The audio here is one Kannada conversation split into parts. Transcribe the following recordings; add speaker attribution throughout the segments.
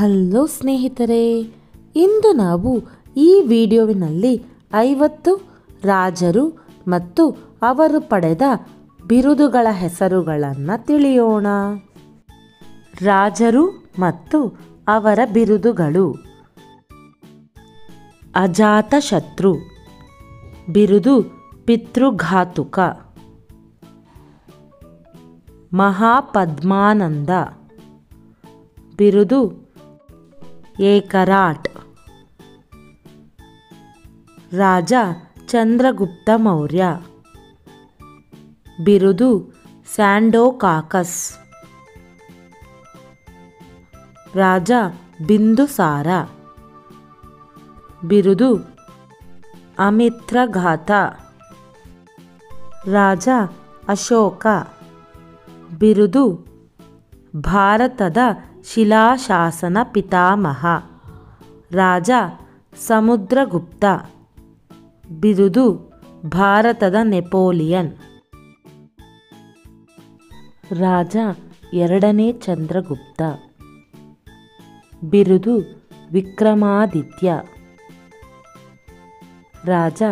Speaker 1: ಹಲೋ ಸ್ನೇಹಿತರೆ, ಇಂದು ನಾವು ಈ ವಿಡಿಯೋವಿನಲ್ಲಿ ಐವತ್ತು ರಾಜರು ಮತ್ತು ಅವರು ಪಡೆದ ಬಿರುದುಗಳ ಹೆಸರುಗಳನ್ನು ತಿಳಿಯೋಣ. ರಾಜರು ಮತ್ತು ಅವರ ಬಿರುದುಗಳು. ಅಜಾತಶತ್ರು. ಬಿರುದು ಪಿತೃಘಾತುಕ. ಮಹಾಪದ್ಮಾನಂದ. ಬಿರುದು ಏಕರಾಟ್. ರಾಜ ಚಂದ್ರಗುಪ್ತ ಮೌರ್ಯ. ಬಿರುದು ಸ್ಯಾಂಡೋಕಾಕಸ್. ರಾಜ ಬಿಂದುಸಾರ ಬಿರುದು ಅಮಿತ್ರಘಾತ. ರಾಜ ಅಶೋಕ. ಬಿರುದು ಭಾರತದ ಶಿಲಾಶಾಸನ ಪಿತಾಮಹ. ರಾಜ ಸಮುದ್ರಗುಪ್ತ. ಬಿರುದು ಭಾರತದ ನೆಪೋಲಿಯನ್. ರಾಜ ಎರಡನೇ ಚಂದ್ರಗುಪ್ತ. ಬಿರುದು ವಿಕ್ರಮಾದಿತ್ಯ. ರಾಜ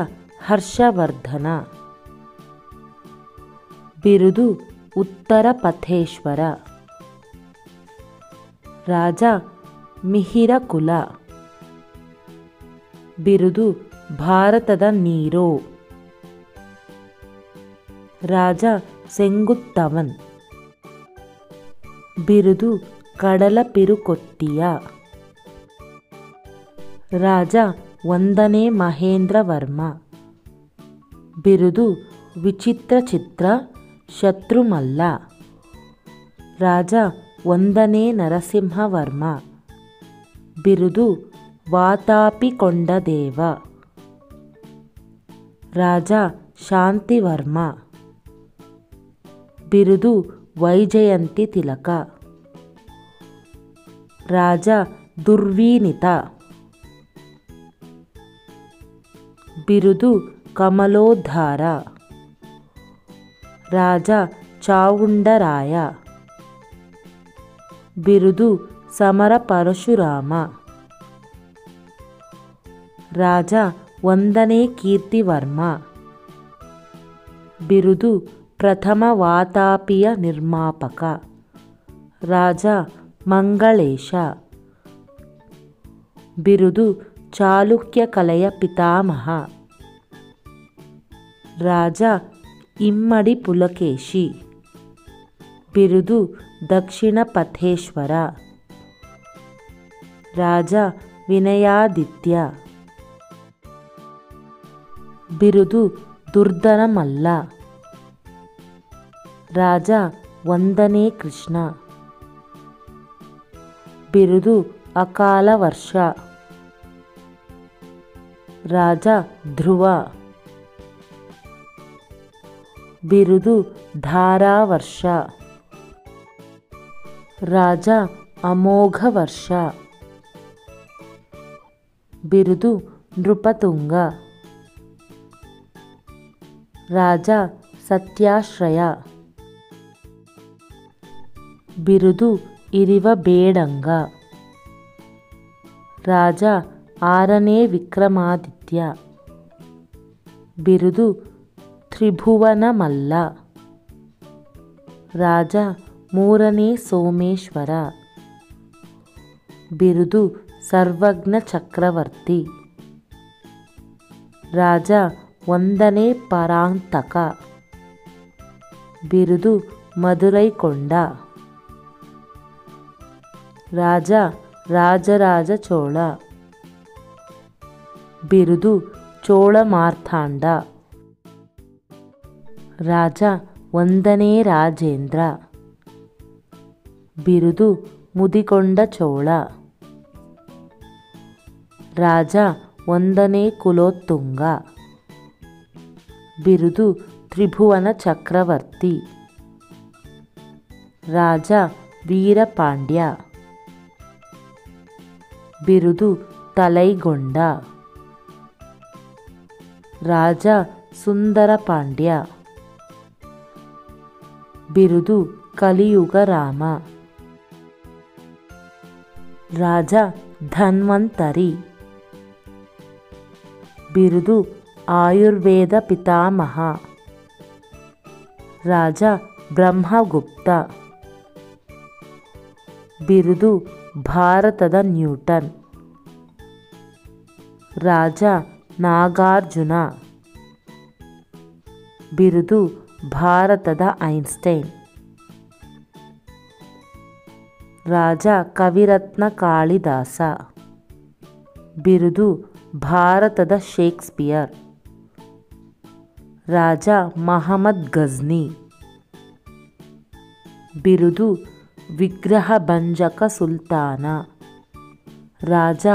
Speaker 1: ಹರ್ಷವರ್ಧನ. ಬಿರುದು ಉತ್ತರ ಪಥೇಶ್ವರ ರಾಜ ಮಿಹಿರ ಕುಲ ಬಿರುದು ಭಾರತದ ನೀರೋ. ರಾಜ ಸೆಂಗುತ್ತವನ್. ಬಿರುದು ಕಡಲಪಿರುಕೊತ್ತಿಯ ರಾಜ ಒಂದನೇ ಮಹೇಂದ್ರ ವರ್ಮ ಬಿರುದು ವಿಚಿತ್ರ ಚಿತ್ರ ಶತ್ರುಮಲ್ಲ. ರಾಜ ಒಂದನೇ ನರಸಿಂಹವರ್ಮ ಬಿರುದು ವಾತಾಪಿಕೊಂಡದೇವ ರಾಜ ಶಾಂತಿವರ್ಮ ಬಿರುದು ವೈಜಯಂತಿ ತಿಲಕ ರಾಜ ದುರ್ವೀನಿತ ಬಿರುದು ಕಮಲೋದ್ಧಾರ ರಾಜ ಚಾವುಂಡರಾಯ ಬಿರುದು ಸಮರ ಪರಶುರಾಮ. ರಾಜ ಒಂದನೇ ಕೀರ್ತಿವರ್ಮ ಬಿರುದು ಪ್ರಥಮ ವಾತಾಪಿಯ ನಿರ್ಮಾಪಕ. ರಾಜ ಮಂಗಳೇಶ. ಬಿರುದು ಚಾಲುಕ್ಯ ಕಲೆಯ ಪಿತಾಮಹ. ರಾಜ ಇಮ್ಮಡಿ ಪುಲಕೇಶಿ. ಬಿರುದು ದಕ್ಷಿಣ ಪಥೇಶ್ವರ. ರಾಜ ವಿನಯಾದಿತ್ಯ. ಬಿರುದು ದುರ್ಧನಮಲ್ಲ. ರಾಜ ಒಂದನೇ ಕೃಷ್ಣ. ಬಿರುದು ಅಕಾಲ ವರ್ಷ. ರಾಜ ಧ್ರುವ. ಬಿರುದು ಧಾರಾವರ್ಷ ರಾಜ ಅಮೋಘ ವರ್ಷ ಬಿರುದು ನೃಪತುಂಗ ರಾಜ ಸತ್ಯಾಶ್ರಯ ಬಿರುದು ಇರಿವ ಬೇಡಂಗ ರಾಜ ಆರನೇ ವಿಕ್ರಮಾದಿತ್ಯ ಬಿರುದು ತ್ರಿಭುವನಮಲ್ಲ ರಾಜ ಮೂರನೇ ಸೋಮೇಶ್ವರ. ಬಿರುದು ಸರ್ವಜ್ಞ ಚಕ್ರವರ್ತಿ ರಾಜ ಒಂದನೇ ಪರಾಂತಕ. ಬಿರುದು ಮದುರೈಕೊಂಡ ರಾಜ ರಾಜರಾಜ ಚೋಳ. ಬಿರುದು ಚೋಳ ಮಾರ್ಥಾಂಡ ರಾಜ ಒಂದನೇ ರಾಜೇಂದ್ರ. ಬಿರುದು ಮುದಿಕೊಂಡ ಚೋಳ ರಾಜ ಒಂದನೇ ಕುಲೋತ್ತುಂಗ ಬಿರುದು ತ್ರಿಭುವನ ಚಕ್ರವರ್ತಿ ರಾಜ ವೀರಪಾಂಡ್ಯ ಬಿರುದು ತಲೈಗೊಂಡ ರಾಜ ಸುಂದರ ಪಾಂಡ್ಯ ಬಿರುದು ಕಲಿಯುಗ ರಾಮ ರಾಜ ಧನ್ವಂತರಿ. ಬಿರುದು ಆಯುರ್ವೇದ ಪಿತಾಮಹ. ರಾಜ ಬ್ರಹ್ಮಗುಪ್ತ. ಬಿರುದು ಭಾರತದ ನ್ಯೂಟನ್. ರಾಜ ನಾಗಾರ್ಜುನ. ಬಿರುದು ಭಾರತದ ಐನ್ಸ್ಟೈನ್. ರಾಜ ಕವಿರತ್ನ ಕಾಳಿದಾಸ. ಬಿರುದು ಭಾರತದ ಶೇಕ್ಸ್ಪಿಯರ್. ರಾಜ ಮಹಮ್ಮದ್ ಗಜ್ನಿ. ಬಿರುದು ವಿಗ್ರಹ ಭಂಜಕ ಸುಲ್ತಾನ. ರಾಜ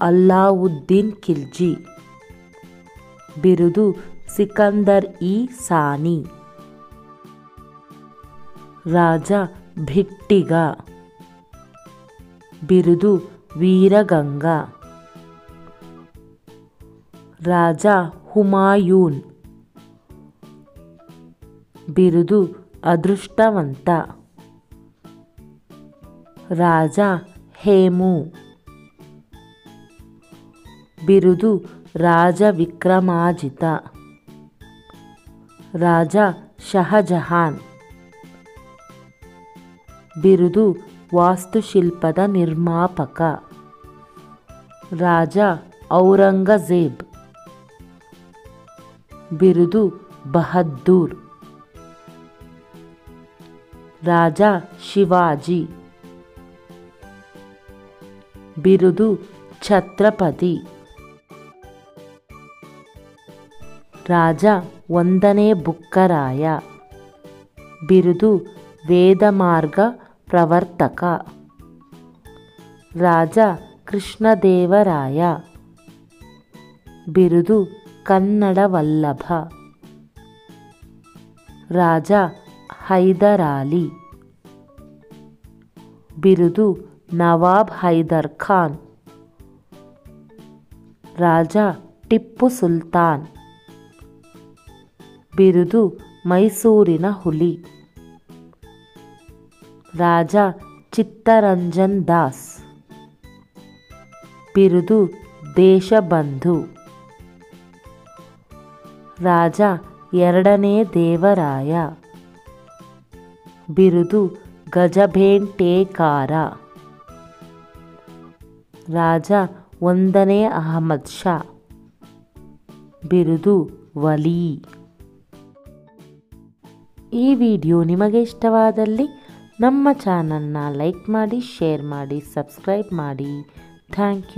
Speaker 1: ಅಲ್ಲಾವುದ್ದೀನ್ ಖಿಲ್ಜಿ. ಬಿರುದು ಸಿಕಂದರ್ ಇ ಸಾನಿ. ರಾಜ ಭಿಟ್ಟಿಗ. ಬಿರುದು ವೀರಗಂಗ ರಾಜ ಹುಮಾಯೂನ್ ಬಿರುದು ಅದೃಷ್ಟವಂತ ರಾಜ ಹೇಮು ಬಿರುದು ರಾಜ ವಿಕ್ರಮಾಜಿತ ರಾಜ ಶಹಜಹಾನ್ ಬಿರುದು ವಾಸ್ತುಶಿಲ್ಪದ ನಿರ್ಮಾಪಕ. ರಾಜ ಔರಂಗಜೇಬ್. ಬಿರುದು ಬಹದ್ದೂರ್. ರಾಜ ಶಿವಾಜಿ. ಬಿರುದು ಛತ್ರಪತಿ. ರಾಜ ಒಂದನೇ ಬುಕ್ಕರಾಯ. ಬಿರುದು ವೇದಮಾರ್ಗ ಪ್ರವರ್ತಕ. ರಾಜ ಕೃಷ್ಣದೇವರಾಯ. ಬಿರುದು ಕನ್ನಡ ವಲ್ಲಭ ರಾಜ ಹೈದರಾಲಿ. ಬಿರುದು ನವಾಬ್ ಹೈದರ್ ಖಾನ್. ರಾಜ ಟಿಪ್ಪು ಸುಲ್ತಾನ್. ಬಿರುದು ಮೈಸೂರಿನ ಹುಲಿ. ರಾಜ ಚಿತ್ತರಂಜನ್ ದಾಸ್. ಬಿರುದು ದೇಶಬಂಧು. ರಾಜ ಎರಡನೇ ದೇವರಾಯ. ಬಿರುದು ಗಜಭೇಂಟೇಕಾರ. ರಾಜ ಒಂದನೇ ಅಹಮದ್ ಶಾ. ಬಿರುದು ವಲಿ. ಈ ವಿಡಿಯೋ ನಿಮಗೆ ಇಷ್ಟವಾದಲ್ಲಿ ನಮ್ಮ ಚಾನಲ್ನ ಲೈಕ್ ಮಾಡಿ ಶೇರ್ ಮಾಡಿ ಸಬ್ಸ್ಕ್ರೈಬ್ ಮಾಡಿ. Thank you.